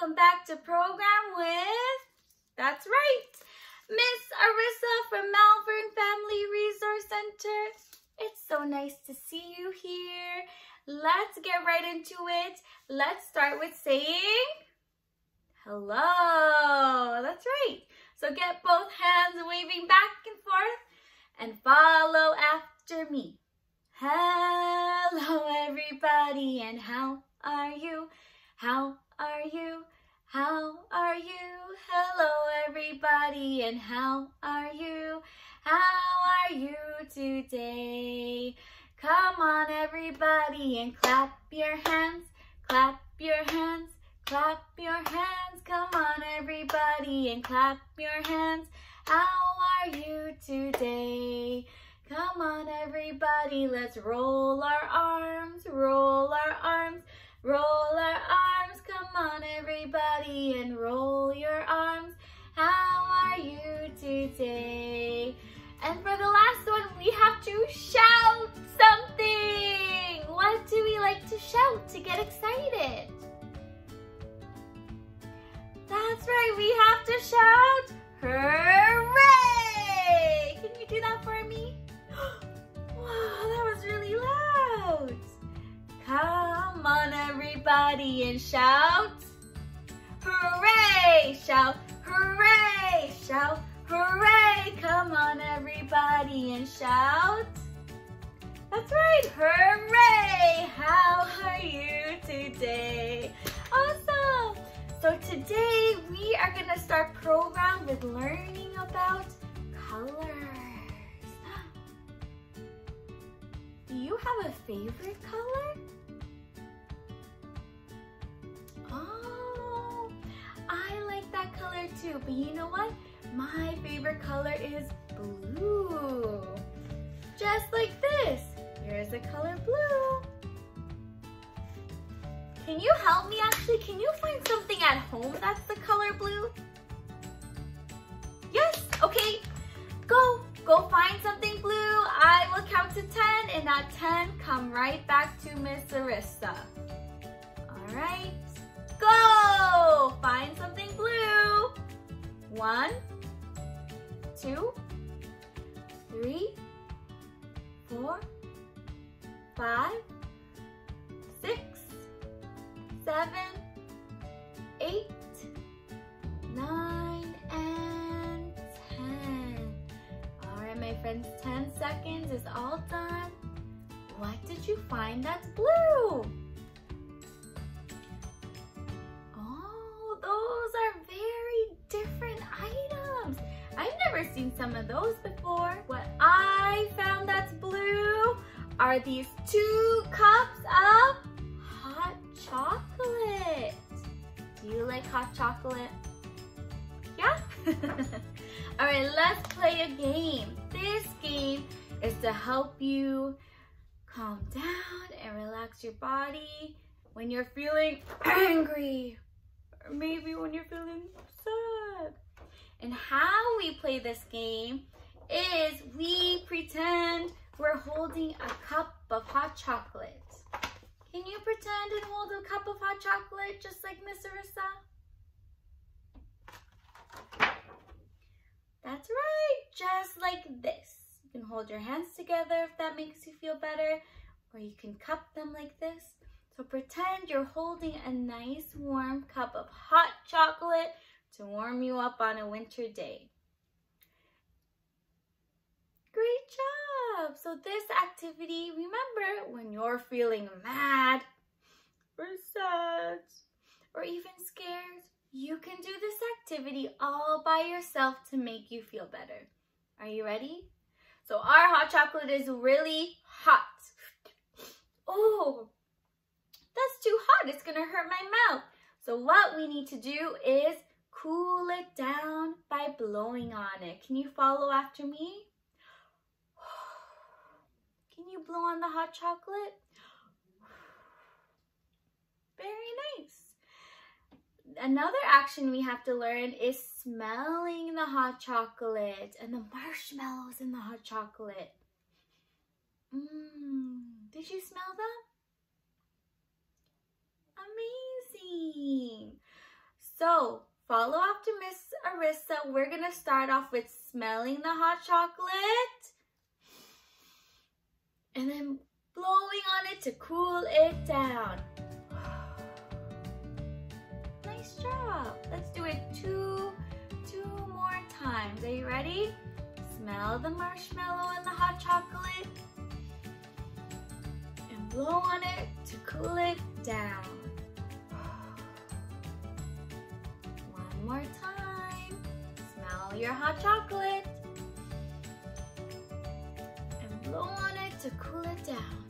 welcome back to program with, that's right, Miss Arissa from Malvern Family Resource Center. It's so nice to see you here. Let's get right into it. Let's start with saying hello. That's right. So get both hands waving back and forth and follow after me. Hello everybody and how are you? How are you? How are you? Hello everybody and how are you? How are you today? Come on everybody and clap your hands, clap your hands, clap your hands. Come on everybody and clap your hands. How are you today? Come on everybody, let's roll our arms, roll our arms, roll our arms. Come on everybody and roll your arms. How are you today? And for the last one, we have to shout something. What do we like to shout to get excited? That's right, we have to shout, hooray! Can you do that for me? Wow, that was really loud. Come on, everybody, and shout. Hooray! Shout, hooray! Shout, hooray! Come on, everybody, and shout. That's right, hooray! How are you today? Awesome! So today we are gonna start program with learning about colors. Do you have a favorite color? Oh, I like that color too, but you know what? My favorite color is blue. Just like this. Here's the color blue. Can you help me actually? Can you find something at home that's the color blue? Yes, okay. Go, go find something blue. I will count to 10 and at 10, come right back to Miss Arissa. All right, One, two, three, four, five, six, seven, eight, nine, and 10. All right, my friends, 10 seconds is all done. What did you find that's blue? Are these two cups of hot chocolate. Do you like hot chocolate? Yeah? All right, let's play a game. This game is to help you calm down and relax your body when you're feeling angry or maybe when you're feeling sad. And how we play this game is we pretend we're holding a cup of hot chocolate. Can you pretend and hold a cup of hot chocolate just like Miss Arissa? That's right, just like this. You can hold your hands together if that makes you feel better, or you can cup them like this. So pretend you're holding a nice warm cup of hot chocolate to warm you up on a winter day. Great job! So this activity, remember when you're feeling mad or sad or even scared, you can do this activity all by yourself to make you feel better. Are you ready? So our hot chocolate is really hot. Oh, that's too hot. It's gonna hurt my mouth. So what we need to do is cool it down by blowing on it. Can you follow after me? Can you blow on the hot chocolate? Very nice. Another action we have to learn is smelling the hot chocolate and the marshmallows in the hot chocolate. Mmm, did you smell them? Amazing. Marissa. We're going to start off with smelling the hot chocolate. And then blowing on it to cool it down. nice job. Let's do it two, two more times. Are you ready? Smell the marshmallow and the hot chocolate. And blow on it to cool it down. One more time. Smell your hot chocolate. And blow on it to cool it down.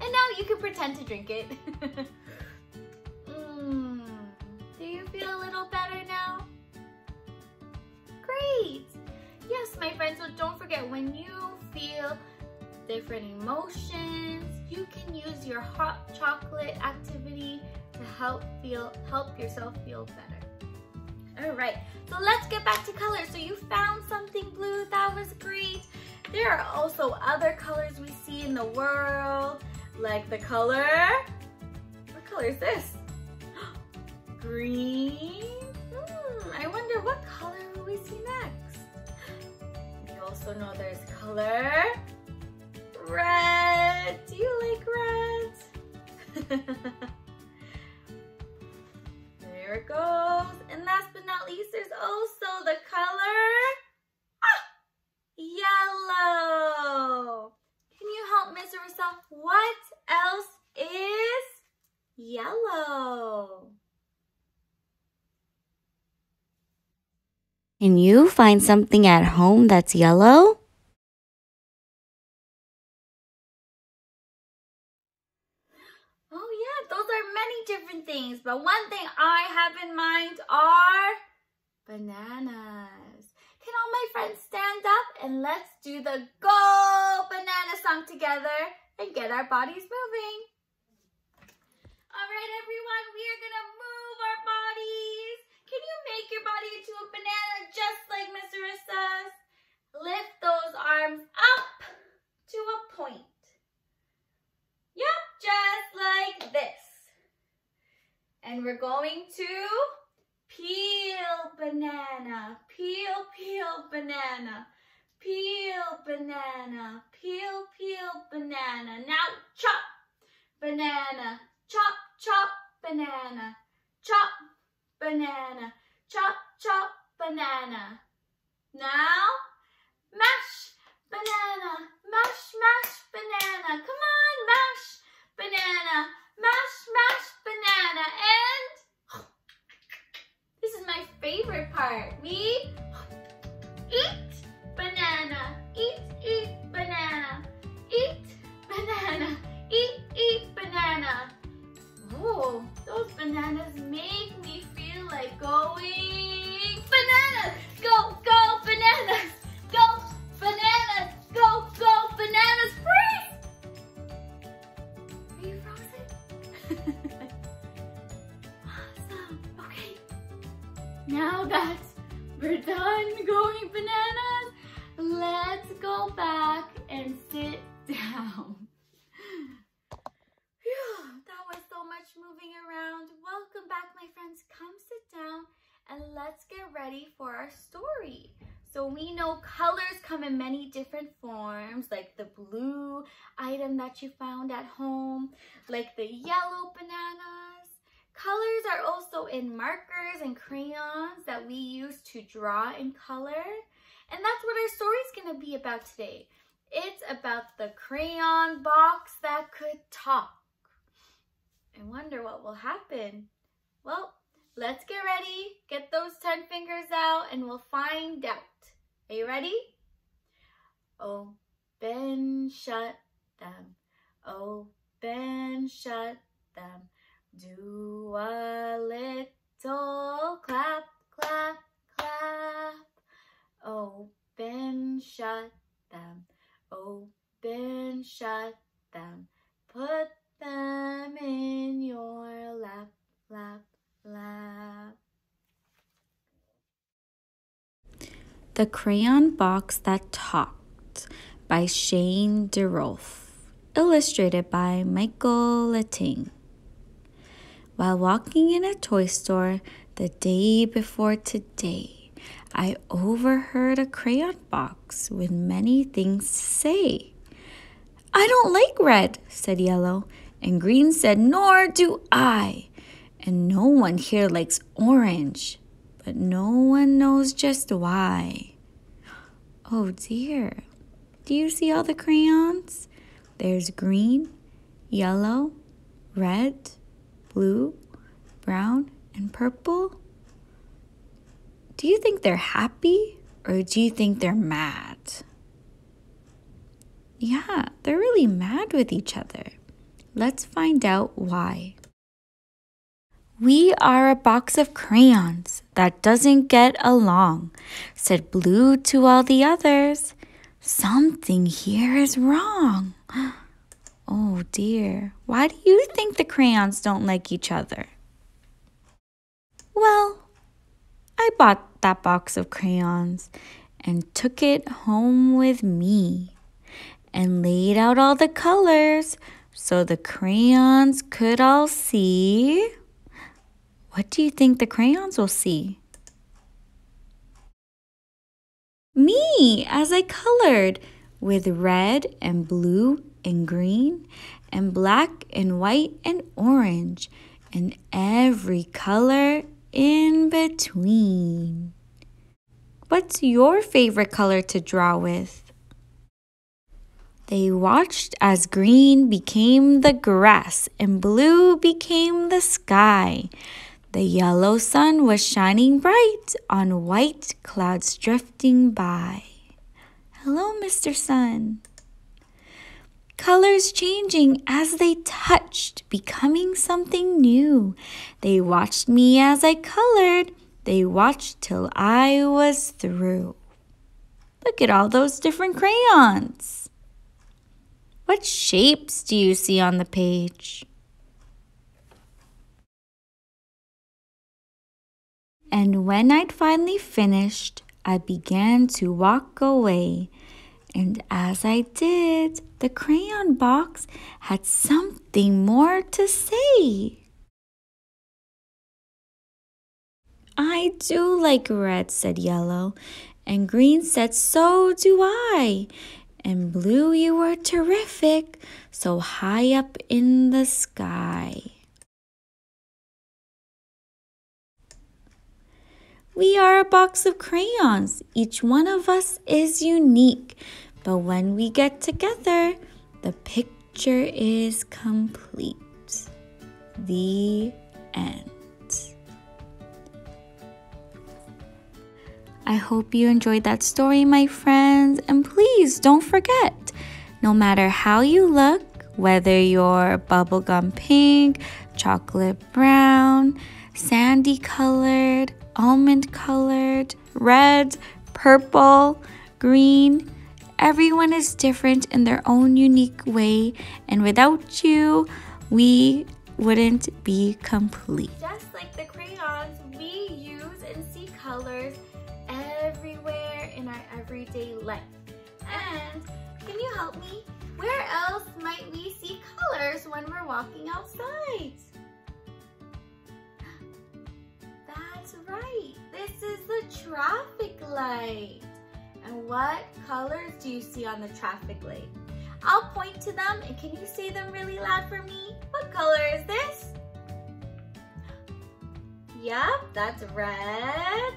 And now you can pretend to drink it. mm. Do you feel a little better now? Great! Yes, my friends, so don't forget when you feel different emotions, you can use your hot chocolate activity to help feel help yourself feel better. All right, so let's get back to colors. So you found something blue, that was great. There are also other colors we see in the world, like the color, what color is this? Green? Hmm, I wonder what color will we see next? We also know there's color, red. Do you like red? there it goes. And last but not least, there's also the color yellow. Can you help Miss Arissa? What else is yellow? Can you find something at home that's yellow? Oh yeah, those are many different things, but one thing I have in mind are bananas. All my friends stand up and let's do the Go Banana song together and get our bodies moving. All right, everyone, we are gonna move our bodies. Can you make your body into a banana just like Miss Arissa's? Lift those arms up to a point. Yep, just like this. And we're going to peel banana, peel, peel banana, peel banana, peel, peel banana. Now chop banana, chop, chop banana, chop banana, chop, chop banana. Now mash banana, mash, mash banana. Come on, mash banana, mash, mash banana. And this is my favorite part. We you found at home, like the yellow bananas. Colors are also in markers and crayons that we use to draw in color. And that's what our story is going to be about today. It's about the crayon box that could talk. I wonder what will happen. Well, let's get ready, get those 10 fingers out, and we'll find out. Are you ready? Open, shut them. Open, shut them. Do a little clap, clap, clap. Open, shut them. Open, shut them. Put them in your lap, lap, lap. The Crayon Box That Talked by Shane DeRolf, illustrated by Michael Letzig. While walking in a toy store, The day before today, I overheard a crayon box with many things to say. I don't like red, said Yellow, and Green said, Nor do I. And no one here likes orange, but no one knows just why. Oh dear, do you see all the crayons? There's green, yellow, red, blue, brown, and purple. Do you think they're happy or do you think they're mad? Yeah, they're really mad with each other. Let's find out why. We are a box of crayons that doesn't get along, said Blue to all the others. Something here is wrong. Oh dear, why do you think the crayons don't like each other? Well, I bought that box of crayons and took it home with me and laid out all the colors so the crayons could all see. What do you think the crayons will see? Me, as I colored with red and blue and green and black and white and orange and every color in between. What's your favorite color to draw with? They watched as green became the grass and blue became the sky. The yellow sun was shining bright on white clouds drifting by. Hello, Mr. Sun. Colors changing as they touched, becoming something new. They watched me as I colored. They watched till I was through. Look at all those different crayons. What shapes do you see on the page? And when I'd finally finished, I began to walk away. And as I did, the crayon box had something more to say. I do like red, said Yellow, and Green said, So do I. And Blue, you were terrific, so high up in the sky. We are a box of crayons. Each one of us is unique. But when we get together, the picture is complete. The end. I hope you enjoyed that story, my friends. And please don't forget no matter how you look, whether you're bubblegum pink, chocolate brown, sandy colored, almond colored, red, purple, green. Everyone is different in their own unique way, and without you, we wouldn't be complete. Just like the crayons, we use and see colors everywhere in our everyday life. And can you help me? Where else might we see colors when we're walking outside? Is the traffic light. And what colors do you see on the traffic light? I'll point to them and can you say them really loud for me? What color is this? Yep, that's red.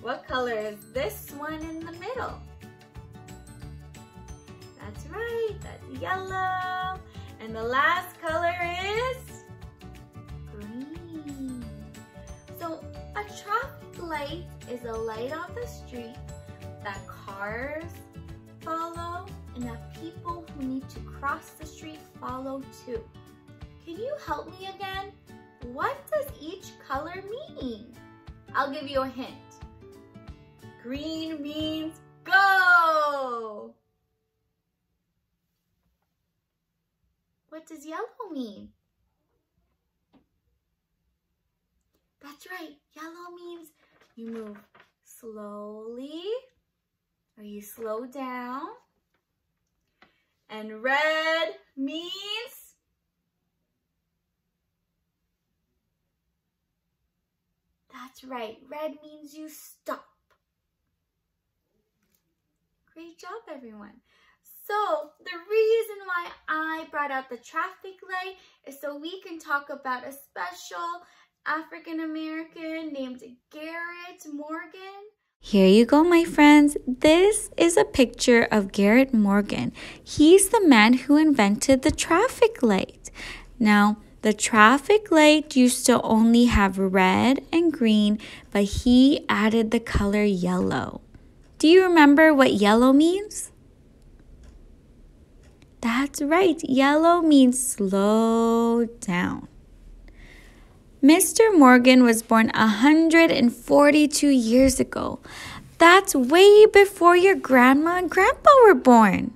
What color is this one in the middle? That's right, that's yellow. And the last color is green. So A traffic light is a light on the street that cars follow and that people who need to cross the street follow too. Can you help me again? What does each color mean? I'll give you a hint. Green means go. What does yellow mean? That's right. Yellow means you move slowly or you slow down. And red means That's right, red means you stop. Great job, everyone. So the reason why I brought out the traffic light is so we can talk about a special African American named Garrett Morgan. Here you go, my friends. This is a picture of Garrett Morgan. He's the man who invented the traffic light. Now, the traffic light used to only have red and green, but he added the color yellow. Do you remember what yellow means? That's right, yellow means slow down. Mr. Morgan was born 142 years ago. That's way before your grandma and grandpa were born.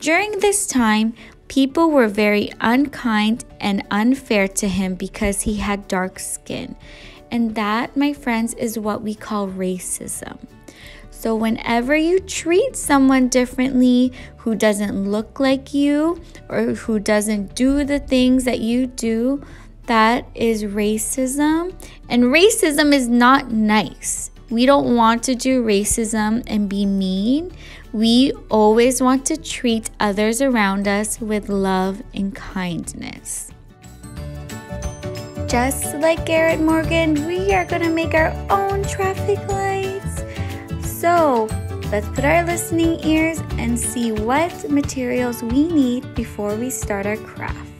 During this time, people were very unkind and unfair to him because he had dark skin. And that, my friends, is what we call racism. So, whenever you treat someone differently who doesn't look like you or who doesn't do the things that you do, that is racism. And racism is not nice. We don't want to do racism and be mean. We always want to treat others around us with love and kindness. Just like Garrett Morgan, we are going to make our own traffic lights. So let's put our listening ears and see what materials we need before we start our craft.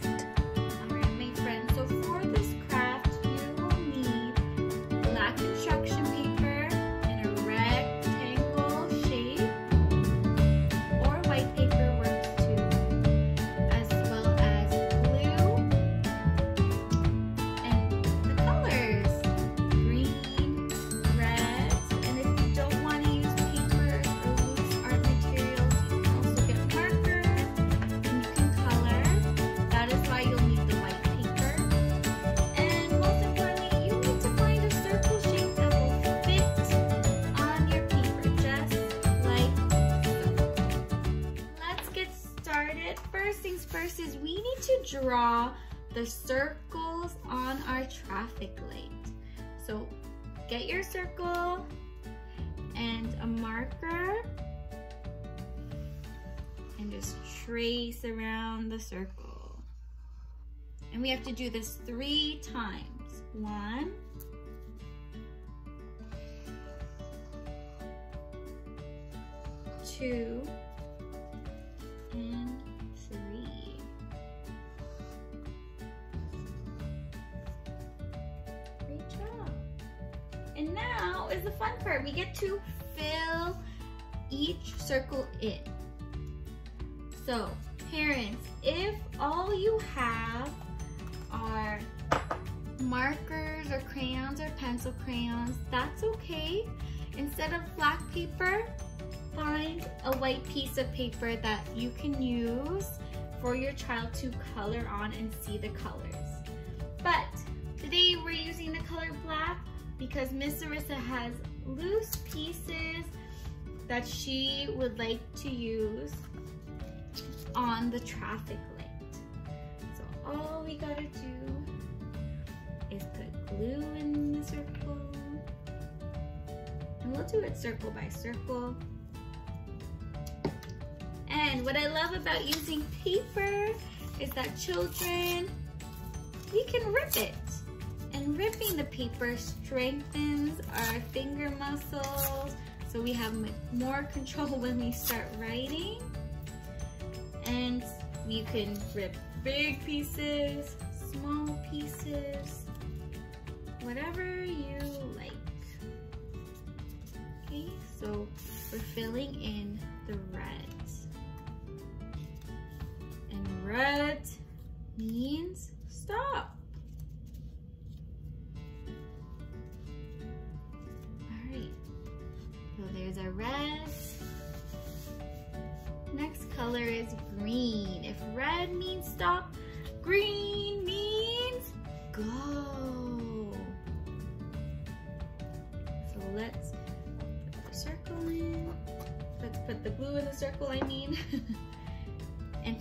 Circles on our traffic light. So get your circle and a marker and just trace around the circle. And we have to do this three times. One, two, the fun part. We get to fill each circle in. So parents, if all you have are markers or crayons or pencil crayons, that's okay. Instead of black paper, find a white piece of paper that you can use for your child to color on and see the colors. But today we're using the color black because Miss Arissa has loose pieces that she would like to use on the traffic light. So all we gotta do is put glue in the circle. And we'll do it circle by circle. And what I love about using paper is that children, we can rip it. And ripping the paper strengthens our finger muscles so we have more control when we start writing. And you can rip big pieces, small pieces, whatever you like. Okay, so we're filling in the red. And red means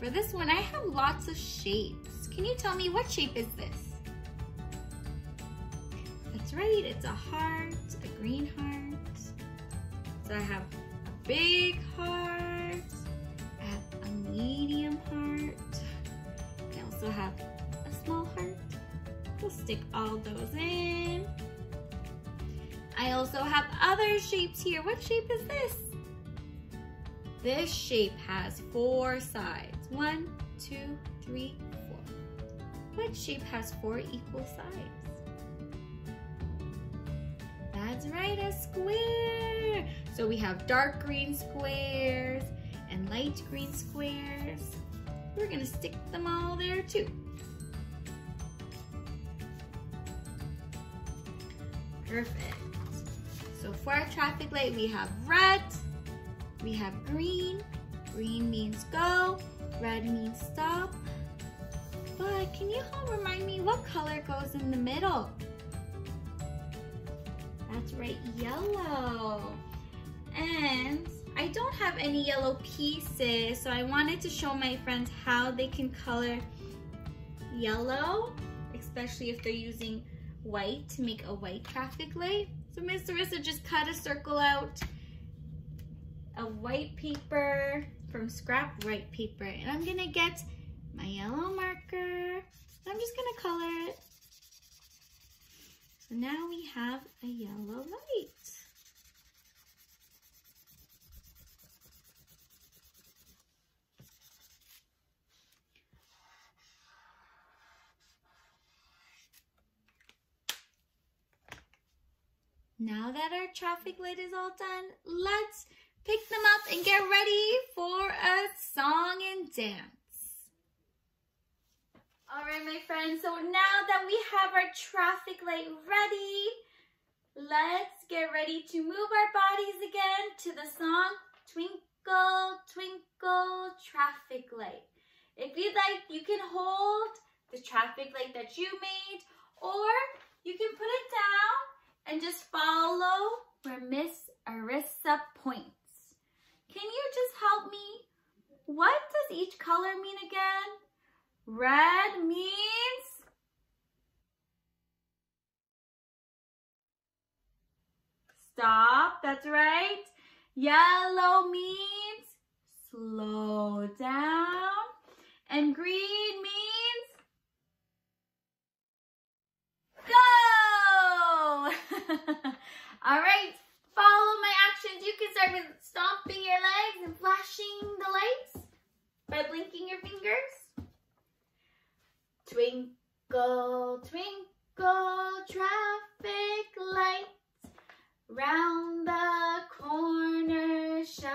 for this one, I have lots of shapes. Can you tell me what shape is this? That's right, it's a heart, a green heart. So I have a big heart, I have a medium heart, I also have a small heart. We'll stick all those in. I also have other shapes here. What shape is this? This shape has four sides. One, two, three, four. What shape has four equal sides? That's right, a square. So we have dark green squares and light green squares. We're gonna stick them all there too. Perfect. So for our traffic light, we have red, we have green. Green means go, red means stop. But can you help remind me what color goes in the middle? That's right, yellow. And I don't have any yellow pieces, so I wanted to show my friends how they can color yellow, especially if they're using white to make a white traffic light. So Miss Arissa just cut a circle out of white paper from scrap white paper. And I'm gonna get my yellow marker. I'm just gonna color it. So now we have a yellow light. Now that our traffic light is all done, let's pick them up and get ready for a song and dance. All right, my friends, so now that we have our traffic light ready, let's get ready to move our bodies again to the song Twinkle, Twinkle, Traffic Light. If you'd like, you can hold the traffic light that you made, or you can put it down and just follow where Miss Arissa points. Can you just help me? What does each color mean again? Red means stop, that's right. Yellow means slow down. And green means go. All right, follow my actions. You can start with stomping your legs and flashing the lights by blinking your fingers. Twinkle, twinkle, traffic lights, round the corner shining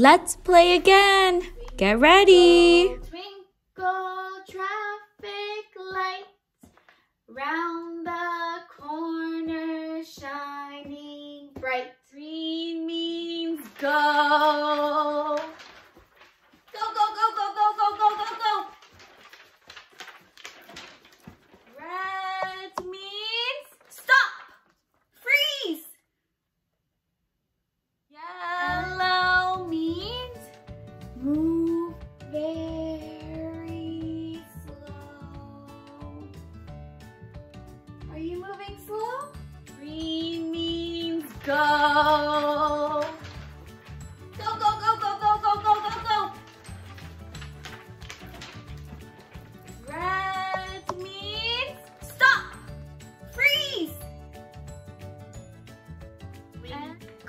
Let's play again. Get ready. Twinkle, traffic light, round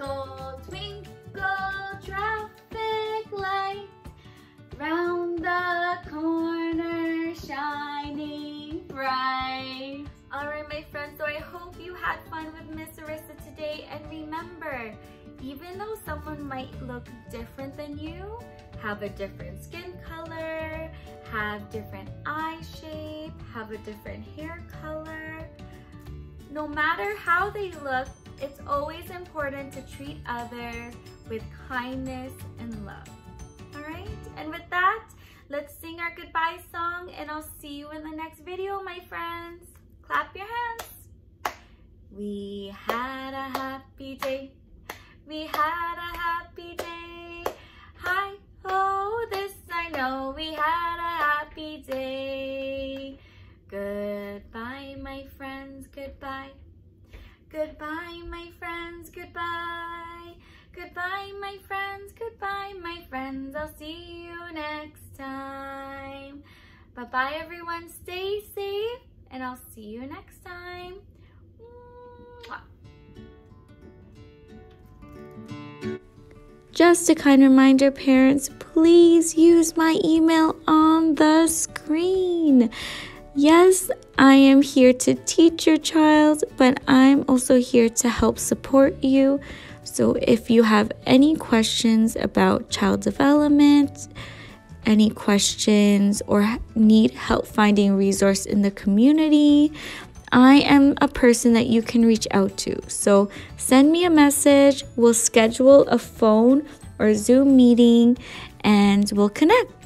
Twinkle, twinkle, traffic light round the corner shining bright. Alright my friends, so I hope you had fun with Miss Arissa today and remember, even though someone might look different than you, have a different skin color, have different eye shape, have a different hair color, no matter how they look, it's always important to treat others with kindness and love. All right? And with that, let's sing our goodbye song and I'll see you in the next video, my friends. Clap your hands. We had a happy day. We had a happy day. Hi, ho, this I know. We had a happy day. Goodbye, my friends, goodbye. Goodbye, my friends, goodbye. Goodbye, my friends, goodbye, my friends. I'll see you next time. Bye-bye, everyone. Stay safe, and I'll see you next time. Just a kind reminder, parents, please use my email on the screen. Yes, I am here to teach your child, but I'm also here to help support you. So if you have any questions about child development, any questions or need help finding resource in the community, I am a person that you can reach out to. So send me a message, we'll schedule a phone or Zoom meeting and we'll connect.